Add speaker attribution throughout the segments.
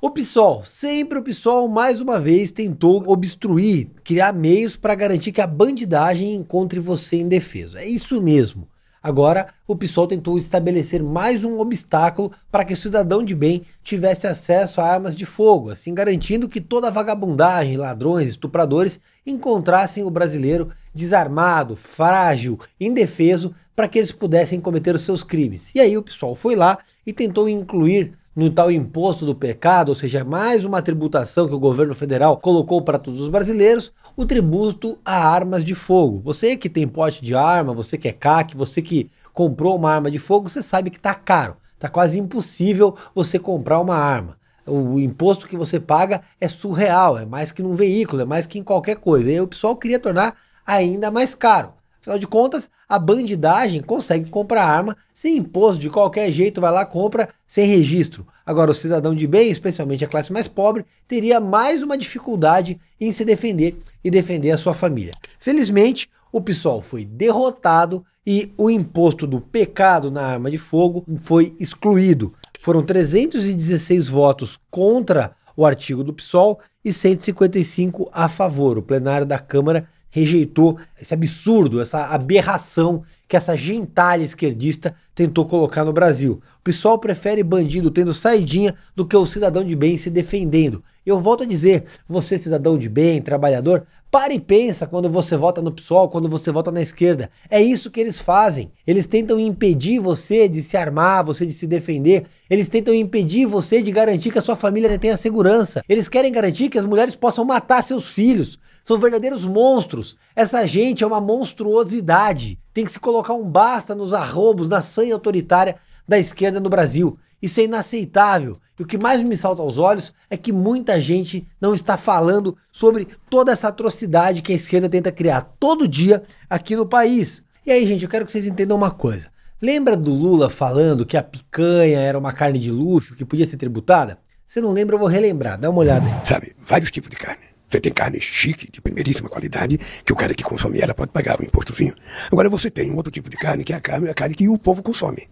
Speaker 1: O PSOL, sempre o PSOL mais uma vez tentou obstruir, criar meios para garantir que a bandidagem encontre você indefeso. É isso mesmo. Agora, o PSOL tentou estabelecer mais um obstáculo para que o cidadão de bem tivesse acesso a armas de fogo, assim garantindo que toda vagabundagem, ladrões, estupradores encontrassem o brasileiro desarmado, frágil, indefeso, para que eles pudessem cometer os seus crimes. E aí o PSOL foi lá e tentou incluir no tal imposto do pecado, ou seja, mais uma tributação que o governo federal colocou para todos os brasileiros, o tributo a armas de fogo. Você que tem pote de arma, você que é CAC, você que comprou uma arma de fogo, você sabe que está caro. Está quase impossível você comprar uma arma. O imposto que você paga é surreal, é mais que num veículo, é mais que em qualquer coisa. E o pessoal queria tornar ainda mais caro. Afinal de contas, a bandidagem consegue comprar arma sem imposto, de qualquer jeito, vai lá, compra sem registro. Agora, o cidadão de bem, especialmente a classe mais pobre, teria mais uma dificuldade em se defender e defender a sua família. Felizmente, o PSOL foi derrotado e o imposto do pecado na arma de fogo foi excluído. Foram 316 votos contra o artigo do PSOL e 155 a favor. O plenário da Câmara rejeitou esse absurdo, essa aberração que essa gentalha esquerdista tentou colocar no Brasil. O pessoal prefere bandido tendo saidinha do que o cidadão de bem se defendendo. Eu volto a dizer, você cidadão de bem, trabalhador, Pare e pensa quando você vota no PSOL, quando você vota na esquerda. É isso que eles fazem. Eles tentam impedir você de se armar, você de se defender. Eles tentam impedir você de garantir que a sua família tenha segurança. Eles querem garantir que as mulheres possam matar seus filhos. São verdadeiros monstros. Essa gente é uma monstruosidade. Tem que se colocar um basta nos arrobos, na sanha autoritária da esquerda no Brasil. Isso é inaceitável. E o que mais me salta aos olhos é que muita gente não está falando sobre toda essa atrocidade que a esquerda tenta criar todo dia aqui no país. E aí, gente, eu quero que vocês entendam uma coisa. Lembra do Lula falando que a picanha era uma carne de luxo, que podia ser tributada? Se não lembra, eu vou relembrar. Dá uma olhada aí.
Speaker 2: Sabe, vários tipos de carne. Você tem carne chique, de primeiríssima qualidade, que o cara que consome ela pode pagar o impostozinho. Agora você tem um outro tipo de carne, que é a carne, a carne que o povo consome,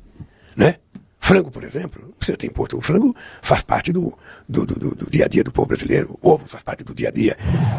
Speaker 2: né? Frango, por exemplo, você tem imposto. O frango faz parte do, do, do, do, dia a dia do povo brasileiro. O ovo faz parte do dia a dia.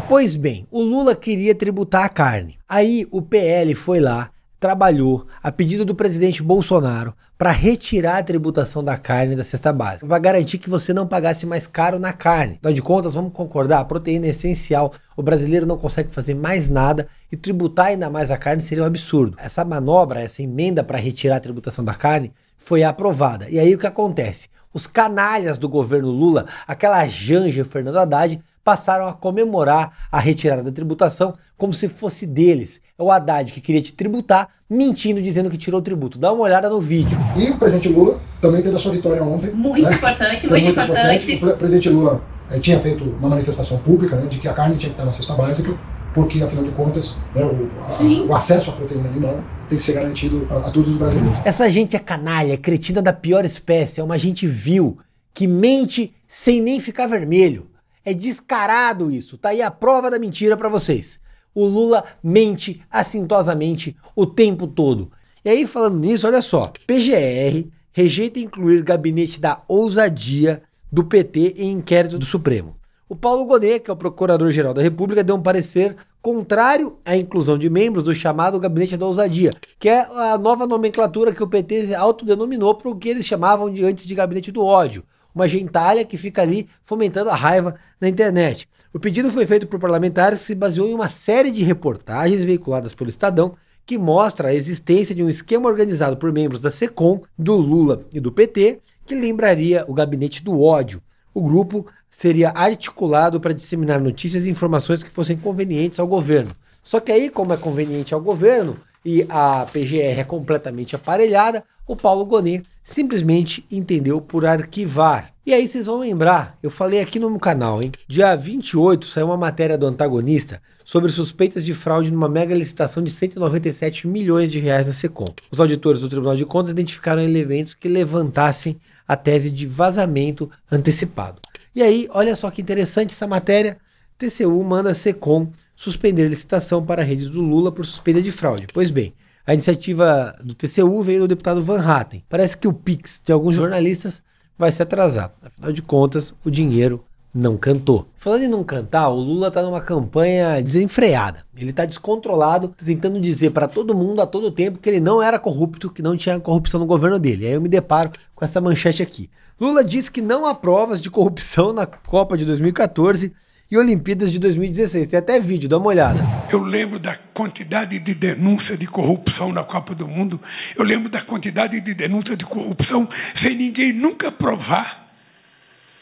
Speaker 1: Pois bem, o Lula queria tributar a carne. Aí o PL foi lá, trabalhou, a pedido do presidente Bolsonaro, para retirar a tributação da carne da cesta básica, para garantir que você não pagasse mais caro na carne. Afinal de contas, vamos concordar, a proteína é essencial, o brasileiro não consegue fazer mais nada e tributar ainda mais a carne seria um absurdo. Essa manobra, essa emenda para retirar a tributação da carne, foi aprovada. E aí o que acontece? Os canalhas do governo Lula, aquela Janja Fernando Haddad, passaram a comemorar a retirada da tributação como se fosse deles. É o Haddad que queria te tributar, mentindo, dizendo que tirou o tributo. Dá uma olhada no vídeo.
Speaker 3: E o presidente Lula também teve a sua vitória ontem.
Speaker 4: Muito né? importante, muito, muito importante.
Speaker 3: importante. O presidente Lula eh, tinha feito uma manifestação pública né, de que a carne tinha que estar na cesta básica porque, afinal de contas, né, o, a, o, acesso à proteína animal tem que ser garantido a, a, todos os brasileiros.
Speaker 1: Essa gente é canalha, é cretina da pior espécie, é uma gente vil, que mente sem nem ficar vermelho. É descarado isso, tá aí a prova da mentira para vocês. O Lula mente assintosamente o tempo todo. E aí, falando nisso, olha só, PGR rejeita incluir gabinete da ousadia do PT em inquérito do Supremo. O Paulo Gonet, que é o Procurador-Geral da República, deu um parecer contrário à inclusão de membros do chamado Gabinete da Ousadia, que é a nova nomenclatura que o PT autodenominou para o que eles chamavam de antes de Gabinete do Ódio, uma gentalha que fica ali fomentando a raiva na internet. O pedido foi feito por parlamentares e se baseou em uma série de reportagens veiculadas pelo Estadão que mostra a existência de um esquema organizado por membros da SECOM, do Lula e do PT, que lembraria o Gabinete do Ódio. O grupo seria articulado para disseminar notícias e informações que fossem convenientes ao governo. Só que aí, como é conveniente ao governo e a PGR é completamente aparelhada, o Paulo Gonet simplesmente entendeu por arquivar. E aí vocês vão lembrar, eu falei aqui no canal, hein? Dia 28 saiu uma matéria do antagonista sobre suspeitas de fraude numa mega licitação de 197 milhões de reais na Secom. Os auditores do Tribunal de Contas identificaram elementos que levantassem a tese de vazamento antecipado. E aí, olha só que interessante essa matéria. TCU manda a SECOM suspender licitação para redes do Lula por suspeita de fraude. Pois bem, a iniciativa do TCU veio do deputado Van Hatten. Parece que o Pix de alguns jornalistas vai se atrasar. Afinal de contas, o dinheiro não cantou. Falando em não cantar, o Lula está numa campanha desenfreada. Ele está descontrolado, tentando dizer para todo mundo a todo tempo que ele não era corrupto, que não tinha corrupção no governo dele. Aí eu me deparo com essa manchete aqui. Lula disse que não há provas de corrupção na Copa de 2014 e Olimpíadas de 2016. Tem até vídeo, dá uma olhada.
Speaker 5: Eu lembro da quantidade de denúncia de corrupção na Copa do Mundo. Eu lembro da quantidade de denúncia de corrupção sem ninguém nunca provar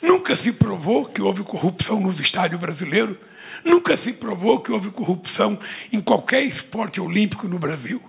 Speaker 5: Nunca se provou que houve corrupção nos estádios brasileiros. Nunca se provou que houve corrupção em qualquer esporte olímpico no Brasil.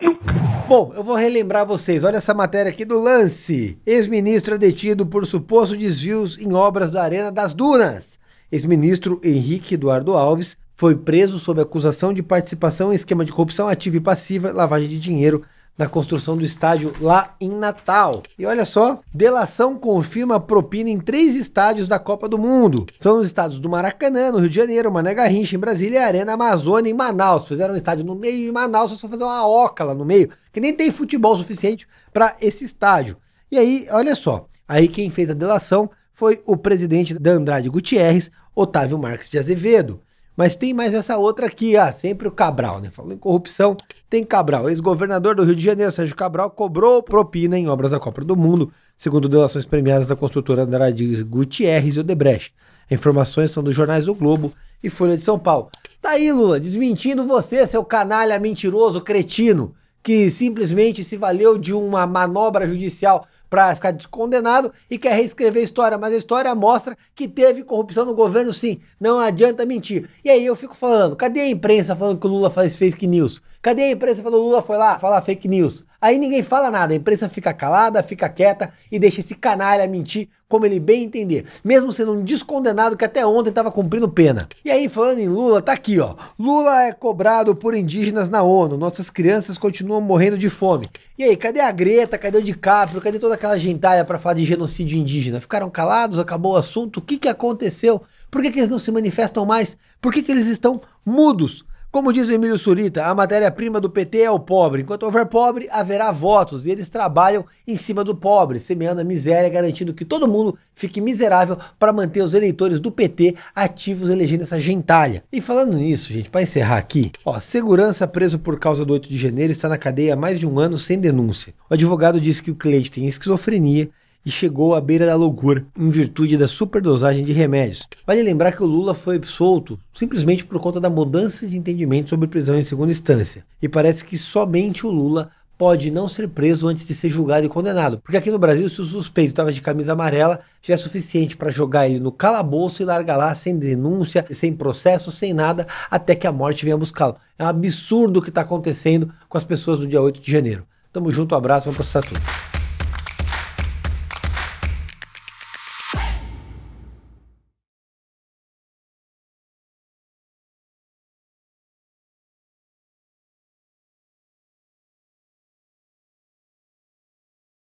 Speaker 5: Nunca.
Speaker 1: Bom, eu vou relembrar vocês. Olha essa matéria aqui do lance. Ex-ministro é detido por suposto desvios em obras da Arena das Dunas. Ex-ministro Henrique Eduardo Alves foi preso sob acusação de participação em esquema de corrupção ativa e passiva, lavagem de dinheiro na construção do estádio lá em Natal. E olha só, delação confirma propina em três estádios da Copa do Mundo. São os estados do Maracanã, no Rio de Janeiro, Mané Garrincha em Brasília Arena Amazônia em Manaus. Fizeram um estádio no meio e Manaus só fazer uma oca lá no meio, que nem tem futebol suficiente para esse estádio. E aí, olha só, aí quem fez a delação foi o presidente da Andrade Gutierrez, Otávio Marques de Azevedo. Mas tem mais essa outra aqui, ah, sempre o Cabral, né? Falando em corrupção, tem Cabral. Ex-governador do Rio de Janeiro, Sérgio Cabral, cobrou propina em obras da Copa do Mundo, segundo delações premiadas da construtora Andrade Gutierrez e Odebrecht. Informações são dos jornais O Globo e Folha de São Paulo. Tá aí, Lula, desmentindo você, seu canalha mentiroso, cretino, que simplesmente se valeu de uma manobra judicial para ficar descondenado e quer reescrever a história, mas a história mostra que teve corrupção no governo sim, não adianta mentir. E aí eu fico falando, cadê a imprensa falando que o Lula faz fake news? Cadê a imprensa falando que o Lula foi lá falar fake news? Aí ninguém fala nada, a imprensa fica calada, fica quieta e deixa esse canalha mentir como ele bem entender, mesmo sendo um descondenado que até ontem estava cumprindo pena. E aí, falando em Lula, tá aqui, ó. Lula é cobrado por indígenas na ONU, nossas crianças continuam morrendo de fome. E aí, cadê a Greta, cadê o DiCaprio, cadê toda aquela gentalha para falar de genocídio indígena? Ficaram calados, acabou o assunto, o que, que aconteceu? Por que, que eles não se manifestam mais? Por que, que eles estão mudos? Como diz o Emílio Surita, a matéria-prima do PT é o pobre. Enquanto houver pobre, haverá votos. E eles trabalham em cima do pobre, semeando a miséria, garantindo que todo mundo fique miserável para manter os eleitores do PT ativos elegendo essa gentalha. E falando nisso, gente, para encerrar aqui, ó, segurança preso por causa do 8 de janeiro está na cadeia há mais de um ano sem denúncia. O advogado disse que o Cleide tem esquizofrenia e chegou à beira da loucura, em virtude da superdosagem de remédios. Vale lembrar que o Lula foi solto simplesmente por conta da mudança de entendimento sobre prisão em segunda instância. E parece que somente o Lula pode não ser preso antes de ser julgado e condenado. Porque aqui no Brasil, se o suspeito estava de camisa amarela, já é suficiente para jogar ele no calabouço e largar lá sem denúncia, sem processo, sem nada, até que a morte venha buscá-lo. É um absurdo o que está acontecendo com as pessoas do dia 8 de janeiro. Tamo junto, um abraço, vamos processar tudo.